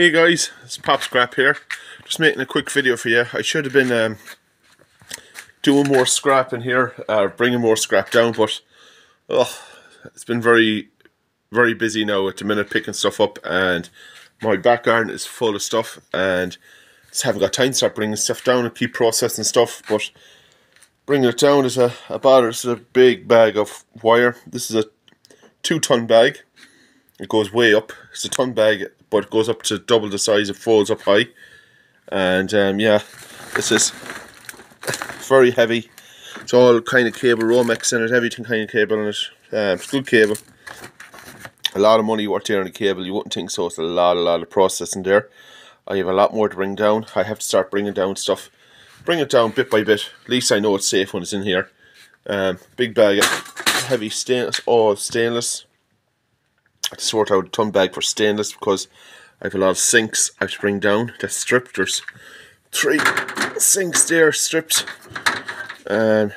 Hey guys, it's Pop Scrap here. Just making a quick video for you. I should have been um, doing more scrap in here, uh, bringing more scrap down, but oh, it's been very, very busy now at the minute picking stuff up, and my back garden is full of stuff, and just haven't got time to start bringing stuff down and keep processing stuff. But bringing it down is a, a bother. Is a big bag of wire. This is a two-ton bag. It goes way up. It's a ton bag but it goes up to double the size, it folds up high. And um, yeah, this is very heavy. It's all kind of cable Romex in it, everything kind of cable in it. Um, it's good cable. A lot of money worth there on the cable, you wouldn't think so. It's a lot, a lot of processing there. I have a lot more to bring down. I have to start bringing down stuff. Bring it down bit by bit. At least I know it's safe when it's in here. Um, big bag heavy stainless, all stainless to sort out a ton bag for stainless because I have a lot of sinks I have to bring down. That's stripped. There's three sinks there stripped. Um,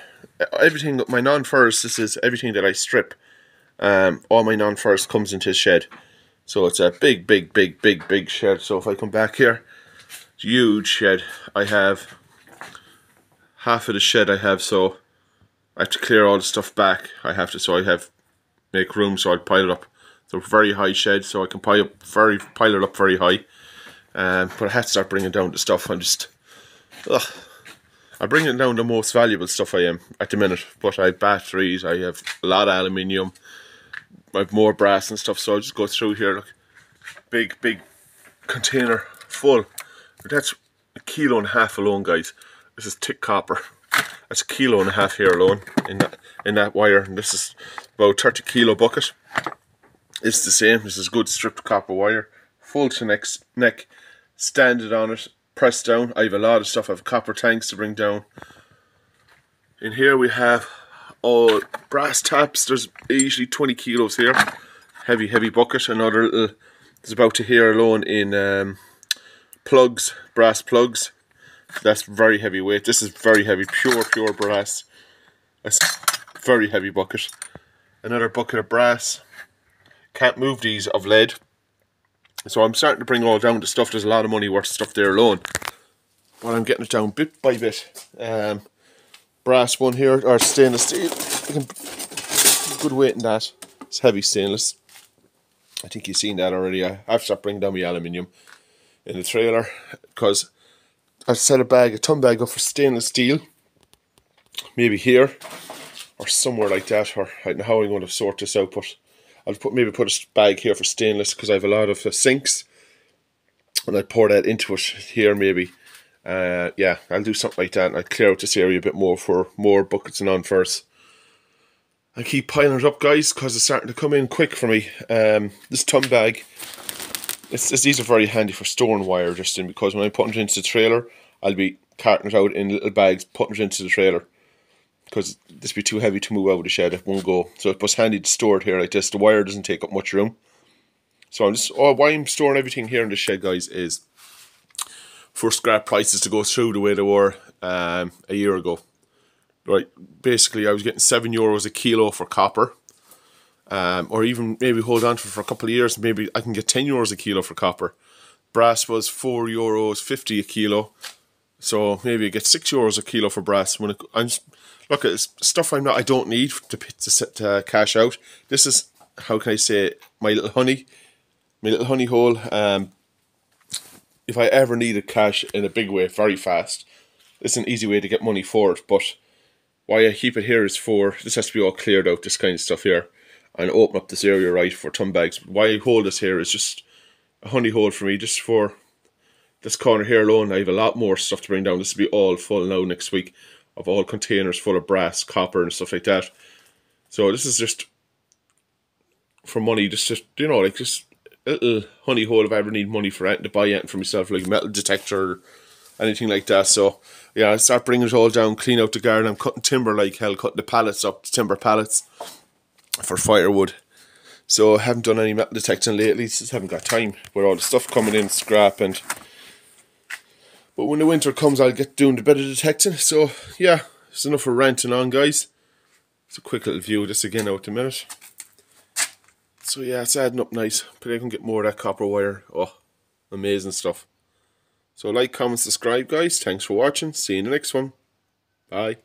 everything, my non-ferrous, this is everything that I strip. Um, all my non-ferrous comes into the shed. So it's a big, big, big, big, big shed. So if I come back here, huge shed. I have half of the shed I have, so I have to clear all the stuff back. I have to, so I have make room so i pile it up. So very high shed, so I can pile up very pile it up very high. Um, but I had to start bringing down the stuff. I'm just, ugh. I'm bringing down the most valuable stuff I am at the minute. But I have batteries, I have a lot of aluminium, I have more brass and stuff. So I'll just go through here. Look, big, big container full. That's a kilo and a half alone, guys. This is thick copper. That's a kilo and a half here alone in that in that wire. And this is about 30 kilo bucket. It's the same. This is good stripped copper wire. Full to neck, neck standard on it, pressed down. I have a lot of stuff. I have copper tanks to bring down. In here we have all brass taps. There's usually 20 kilos here. Heavy, heavy bucket. Another little, there's about to here alone in um, plugs, brass plugs. That's very heavy weight. This is very heavy, pure, pure brass. That's very heavy bucket. Another bucket of brass can't move these of lead. So I'm starting to bring all down the stuff. There's a lot of money worth of stuff there alone. But I'm getting it down bit by bit. Um, brass one here, or stainless steel. Good weight in that. It's heavy stainless. I think you've seen that already. I to start bringing down my aluminium in the trailer because I set a bag, a ton bag up for stainless steel. Maybe here or somewhere like that, or I don't know how I'm going to sort this out, but I'll put maybe put a bag here for stainless because I have a lot of uh, sinks, and I pour that into it here maybe. Uh, yeah, I'll do something like that. And I'll clear out this area a bit more for more buckets and non-ferrous. I keep piling it up, guys, because it's starting to come in quick for me. Um, this tum bag, it's, it's, these are very handy for storing wire just in because when I put it into the trailer, I'll be carting it out in little bags, putting it into the trailer because this would be too heavy to move out of the shed at one go. So it was handy to store it here like this. The wire doesn't take up much room. So I'm just, oh, why I'm storing everything here in the shed, guys, is for scrap prices to go through the way they were um, a year ago. Right, basically I was getting 7 euros a kilo for copper. Um, or even maybe hold on it for a couple of years. Maybe I can get 10 euros a kilo for copper. Brass was 4 euros 50 a kilo. So maybe I get 6 euros a kilo for brass. When it, I'm look, it's stuff I'm not, I don't need to, to, to cash out. This is, how can I say, my little honey, my little honey hole. Um, if I ever needed cash in a big way, very fast, it's an easy way to get money for it. But why I keep it here is for, this has to be all cleared out, this kind of stuff here, and open up this area right for ton bags. Why I hold this here is just a honey hole for me, just for this corner here alone. I have a lot more stuff to bring down. This will be all full now next week of all containers full of brass, copper, and stuff like that. So this is just for money, just, just you know, like just a little honey hole if I ever need money for it to buy anything for myself, like metal detector, anything like that. So yeah, I start bringing it all down, clean out the garden. I'm cutting timber like hell, cutting the pallets up, the timber pallets for firewood. So I haven't done any metal detecting lately, just haven't got time with all the stuff coming in, scrap and but when the winter comes, I'll get doing the better detecting. So, yeah, it's enough for ranting on, guys. It's a quick little view of this again out a minute. So, yeah, it's adding up nice. But I can get more of that copper wire. Oh, Amazing stuff. So like, comment, subscribe guys. Thanks for watching. See you in the next one. Bye.